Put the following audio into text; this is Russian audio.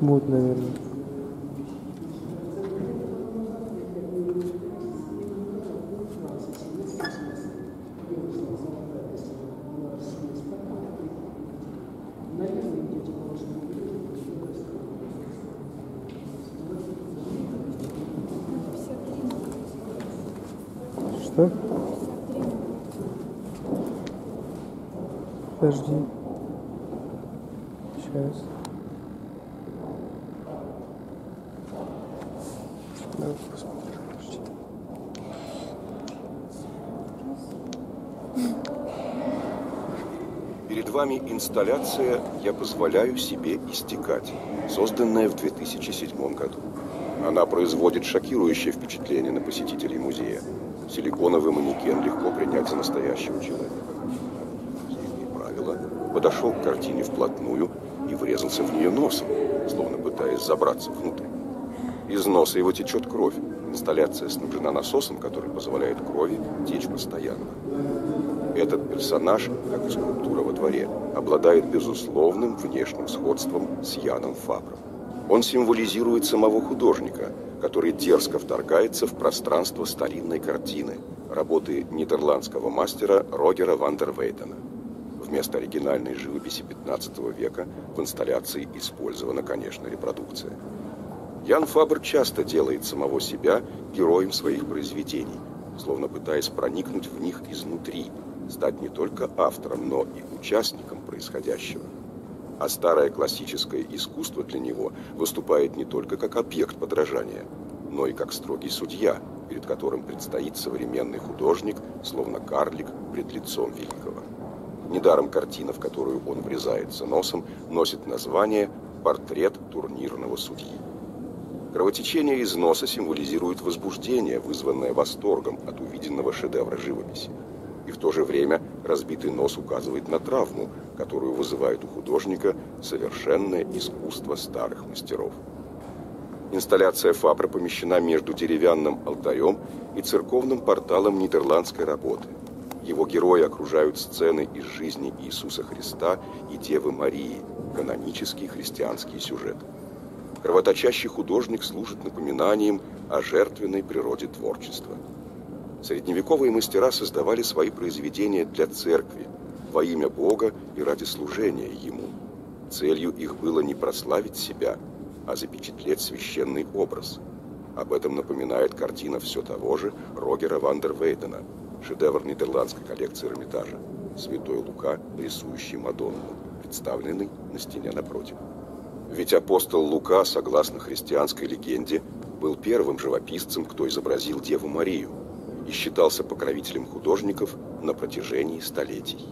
Вот, наверное. Что? Подожди. Сейчас. Давай посмотрим. Перед вами инсталляция «Я позволяю себе истекать», созданная в 2007 году. Она производит шокирующее впечатление на посетителей музея. Силиконовый манекен легко принять за настоящего человека. Подошел к картине вплотную и врезался в нее носом, словно пытаясь забраться внутрь. Из носа его течет кровь. Инсталляция снабжена насосом, который позволяет крови течь постоянно. Этот персонаж, как и скульптура во дворе, обладает безусловным внешним сходством с Яном Фабром. Он символизирует самого художника, который дерзко вторгается в пространство старинной картины, работы нидерландского мастера Рогера ван дер Вейдена. Вместо оригинальной живописи 15 века в инсталляции использована, конечно, репродукция. Ян Фабр часто делает самого себя героем своих произведений, словно пытаясь проникнуть в них изнутри, стать не только автором, но и участником происходящего. А старое классическое искусство для него выступает не только как объект подражания, но и как строгий судья, перед которым предстоит современный художник, словно карлик пред лицом великого. Недаром картина, в которую он врезается носом, носит название «Портрет турнирного судьи». Кровотечение из носа символизирует возбуждение, вызванное восторгом от увиденного шедевра живописи. И в то же время разбитый нос указывает на травму, которую вызывает у художника совершенное искусство старых мастеров. Инсталляция Фабра помещена между деревянным алтарем и церковным порталом нидерландской работы. Его герои окружают сцены из жизни Иисуса Христа и Девы Марии, канонический христианский сюжет. Кровоточащий художник служит напоминанием о жертвенной природе творчества. Средневековые мастера создавали свои произведения для церкви, во имя Бога и ради служения Ему. Целью их было не прославить себя, а запечатлеть священный образ. Об этом напоминает картина все того же Рогера ван дер Вейдена, шедевр нидерландской коллекции Эрмитажа, «Святой Лука, рисующий Мадонну», представленный на стене напротив. Ведь апостол Лука, согласно христианской легенде, был первым живописцем, кто изобразил Деву Марию и считался покровителем художников на протяжении столетий.